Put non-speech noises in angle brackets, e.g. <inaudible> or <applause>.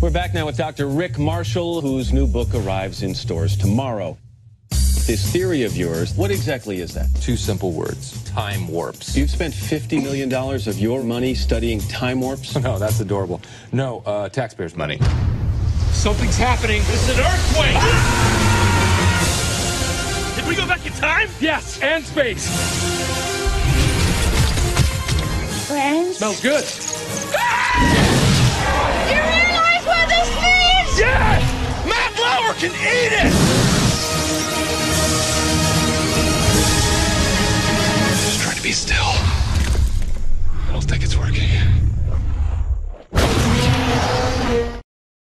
We're back now with Dr. Rick Marshall, whose new book arrives in stores tomorrow. This theory of yours, what exactly is that? Two simple words time warps. You've spent $50 million of your money studying time warps? <laughs> No, that's adorable. No, uh, taxpayers' money. Something's happening. This is an earthquake! Did we go back in time? Yes, and space. Friends? Smells good. You can eat it!